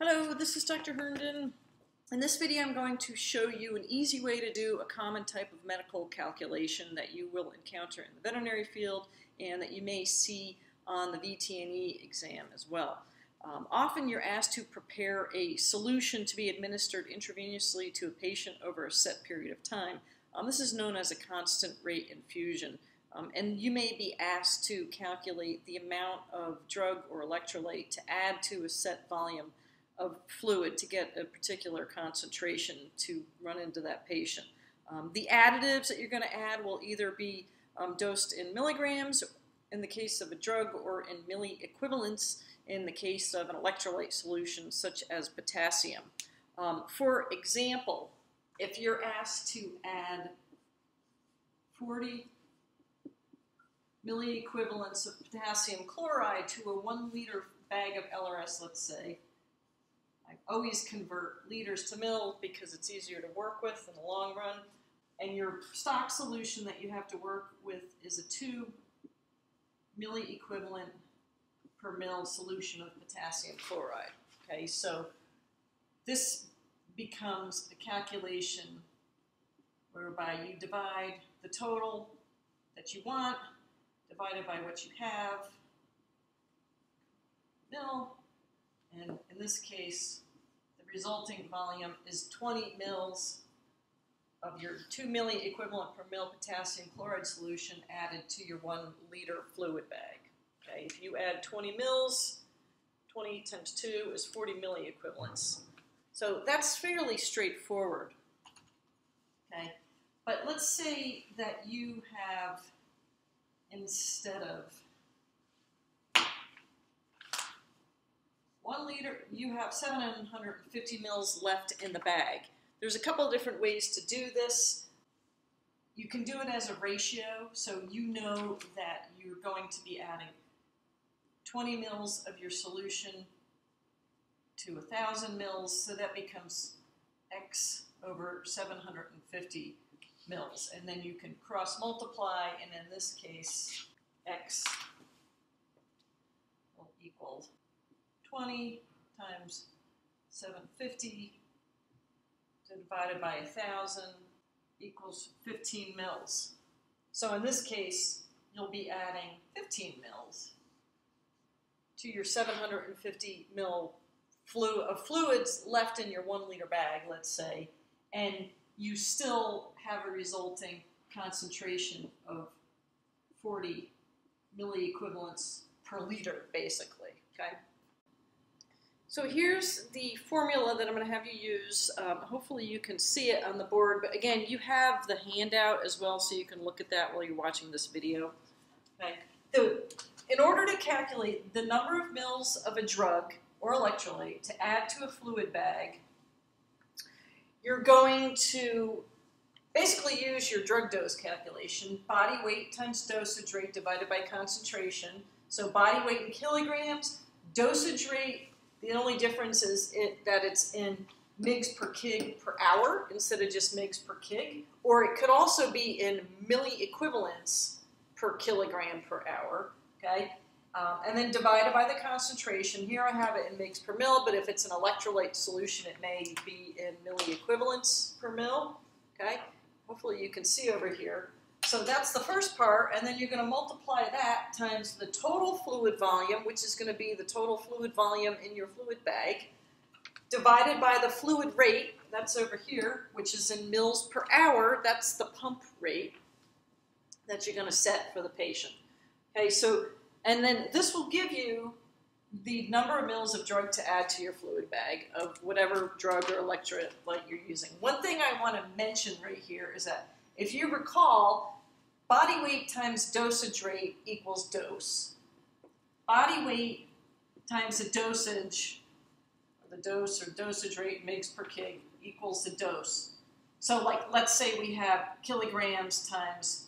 Hello, this is Dr. Herndon. In this video, I'm going to show you an easy way to do a common type of medical calculation that you will encounter in the veterinary field and that you may see on the VTNE exam as well. Um, often you're asked to prepare a solution to be administered intravenously to a patient over a set period of time. Um, this is known as a constant rate infusion. Um, and you may be asked to calculate the amount of drug or electrolyte to add to a set volume of fluid to get a particular concentration to run into that patient. Um, the additives that you're going to add will either be um, dosed in milligrams in the case of a drug or in milli equivalents in the case of an electrolyte solution such as potassium. Um, for example, if you're asked to add 40 milliequivalents of potassium chloride to a one liter bag of LRS, let's say, I always convert liters to mil because it's easier to work with in the long run. And your stock solution that you have to work with is a 2 milli equivalent per mil solution of potassium chloride. Okay, so this becomes a calculation whereby you divide the total that you want divided by what you have, mil, and in this case, resulting volume is 20 mils of your 2 milli equivalent per mil potassium chloride solution added to your 1 liter fluid bag. Okay, if you add 20 mils, 20 times 2 is 40 milli equivalents. So that's fairly straightforward. Okay, but let's say that you have, instead of one liter, you have 750 mils left in the bag. There's a couple of different ways to do this. You can do it as a ratio, so you know that you're going to be adding 20 mils of your solution to 1,000 mils, so that becomes x over 750 mils. And then you can cross multiply, and in this case, x will equal 20 times 750 divided by 1,000 equals 15 mils. So in this case, you'll be adding 15 mils to your 750 mil flu of fluids left in your one liter bag, let's say, and you still have a resulting concentration of 40 milliequivalents per liter, basically. Okay. So here's the formula that I'm going to have you use. Um, hopefully you can see it on the board, but again, you have the handout as well, so you can look at that while you're watching this video. Okay. So in order to calculate the number of mils of a drug or electrolyte to add to a fluid bag, you're going to basically use your drug dose calculation, body weight times dosage rate divided by concentration. So body weight in kilograms, dosage rate the only difference is it, that it's in mgs per kg per hour instead of just mgs per kg, or it could also be in milli equivalents per kilogram per hour. Okay, um, and then divided by the concentration. Here I have it in mgs per mil, but if it's an electrolyte solution, it may be in milli equivalents per mil. Okay, hopefully you can see over here. So that's the first part, and then you're going to multiply that times the total fluid volume, which is going to be the total fluid volume in your fluid bag, divided by the fluid rate, that's over here, which is in mils per hour, that's the pump rate that you're going to set for the patient. Okay, so, and then this will give you the number of mils of drug to add to your fluid bag of whatever drug or electrolyte you're using. One thing I want to mention right here is that if you recall, Body weight times dosage rate equals dose. Body weight times the dosage, or the dose or dosage rate mgs per kg equals the dose. So like, let's say we have kilograms times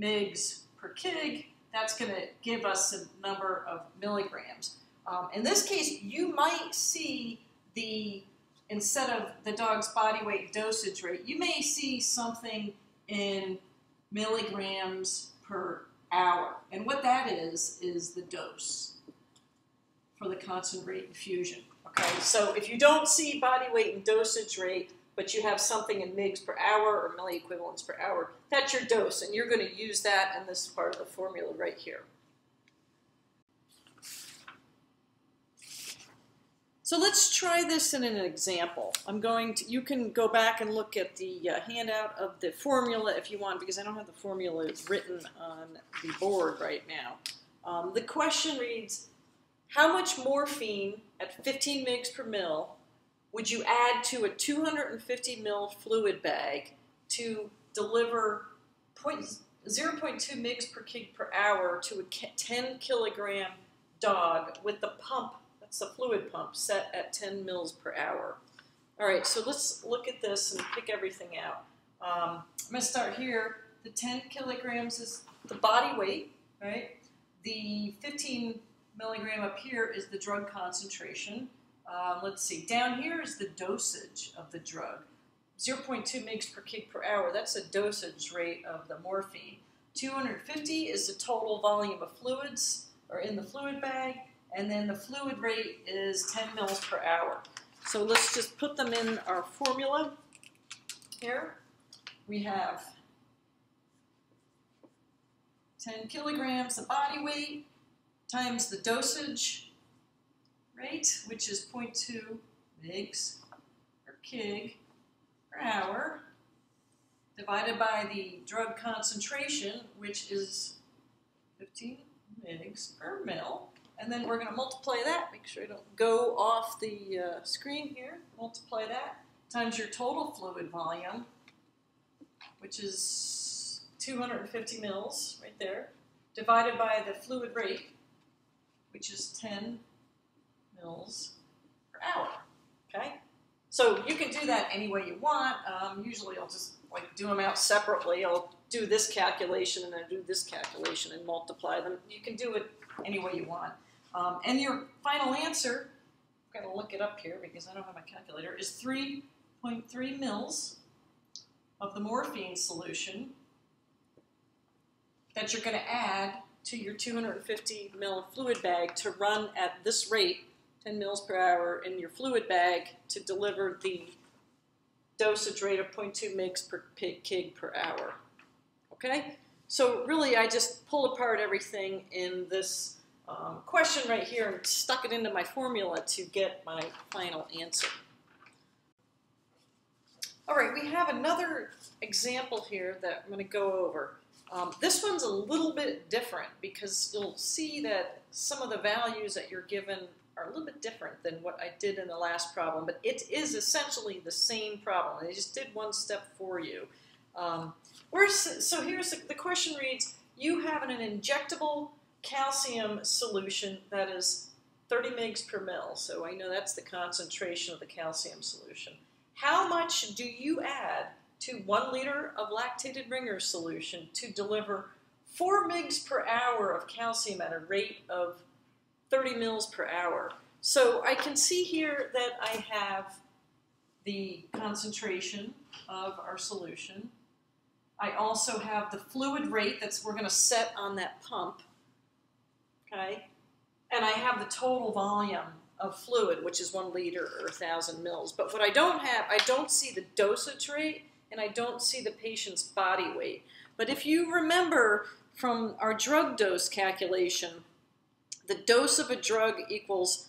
mgs per kg, that's going to give us a number of milligrams. Um, in this case, you might see the, instead of the dog's body weight dosage rate, you may see something in milligrams per hour. And what that is, is the dose for the constant rate infusion. Okay, so if you don't see body weight and dosage rate, but you have something in mgs per hour or milliequivalents per hour, that's your dose, and you're going to use that in this part of the formula right here. So let's try this in an example. I'm going to, you can go back and look at the uh, handout of the formula if you want, because I don't have the formula written on the board right now. Um, the question reads, how much morphine at 15 mg per mil would you add to a 250 mil fluid bag to deliver 0.2 mg per kg per hour to a 10 kilogram dog with the pump it's a fluid pump set at 10 mils per hour. All right, so let's look at this and pick everything out. Um, I'm going to start here. The 10 kilograms is the body weight, right? The 15 milligram up here is the drug concentration. Um, let's see, down here is the dosage of the drug. 0.2 mg per kg per hour, that's a dosage rate of the morphine. 250 is the total volume of fluids, or in the fluid bag and then the fluid rate is 10 mils per hour. So let's just put them in our formula here. We have 10 kilograms of body weight times the dosage rate, which is 0.2 mgs per kg per hour, divided by the drug concentration, which is 15 mgs per mil. And then we're going to multiply that, make sure I don't go off the uh, screen here. Multiply that times your total fluid volume, which is 250 mils right there, divided by the fluid rate, which is 10 mils per hour. Okay? So you can do that any way you want. Um, usually I'll just like do them out separately. I'll do this calculation and then do this calculation and multiply them. You can do it any way you want. Um, and your final answer, I've got to look it up here because I don't have my calculator, is 3.3 mils of the morphine solution that you're going to add to your 250 mil fluid bag to run at this rate, 10 mils per hour, in your fluid bag to deliver the dosage rate of 0.2 mg per kg per hour. Okay? So really, I just pulled apart everything in this um, question right here and stuck it into my formula to get my final answer. All right, we have another example here that I'm going to go over. Um, this one's a little bit different because you'll see that some of the values that you're given are a little bit different than what I did in the last problem, but it is essentially the same problem. I just did one step for you. Um, so here's the, the question reads, you have an injectable calcium solution that is 30 mgs per mil. So I know that's the concentration of the calcium solution. How much do you add to one liter of lactated ringer solution to deliver 4 mgs per hour of calcium at a rate of 30 mils per hour? So I can see here that I have the concentration of our solution. I also have the fluid rate that's we're going to set on that pump okay? And I have the total volume of fluid, which is one liter or a thousand mils. But what I don't have, I don't see the dosage rate and I don't see the patient's body weight. But if you remember from our drug dose calculation, the dose of a drug equals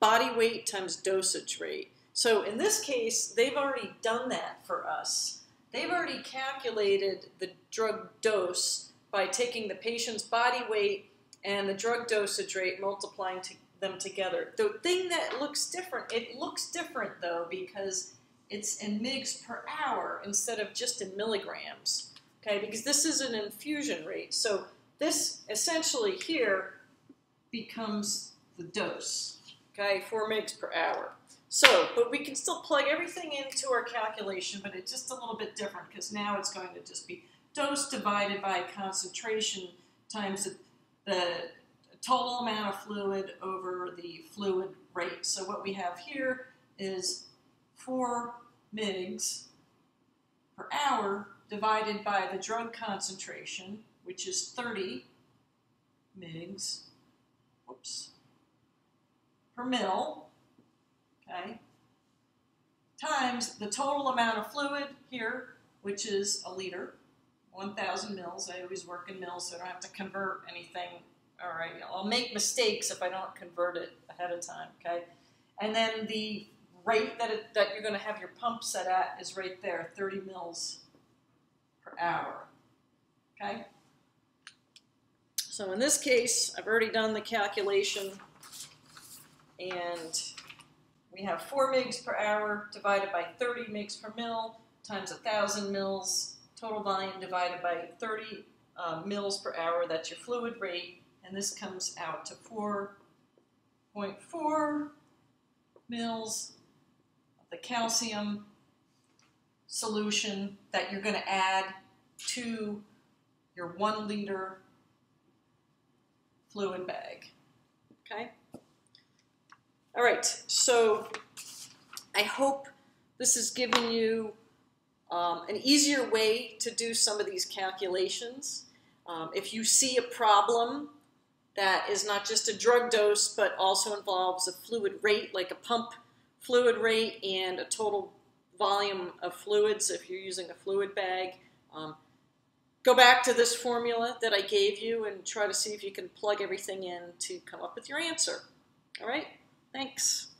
body weight times dosage rate. So in this case, they've already done that for us. They've already calculated the drug dose by taking the patient's body weight and the drug dosage rate multiplying to them together. The thing that looks different, it looks different though because it's in mgs per hour instead of just in milligrams. Okay, because this is an infusion rate. So this essentially here becomes the dose. Okay, 4 mgs per hour. So, but we can still plug everything into our calculation, but it's just a little bit different because now it's going to just be dose divided by concentration times the total amount of fluid over the fluid rate. So what we have here is 4 mgs per hour divided by the drug concentration, which is 30 mgs whoops, per mil, times the total amount of fluid here, which is a liter, 1,000 mils. I always work in mils, so I don't have to convert anything. All right, I'll make mistakes if I don't convert it ahead of time, okay? And then the rate that, it, that you're going to have your pump set at is right there, 30 mils per hour, okay? So in this case, I've already done the calculation, and we have 4 megs per hour divided by 30 megs per mil times 1,000 mils, total volume divided by 30 uh, mils per hour. That's your fluid rate, and this comes out to 4.4 mils of the calcium solution that you're going to add to your one liter fluid bag. Okay? All right, so I hope this has given you um, an easier way to do some of these calculations. Um, if you see a problem that is not just a drug dose, but also involves a fluid rate, like a pump fluid rate and a total volume of fluids, if you're using a fluid bag, um, go back to this formula that I gave you and try to see if you can plug everything in to come up with your answer. All right? Thanks.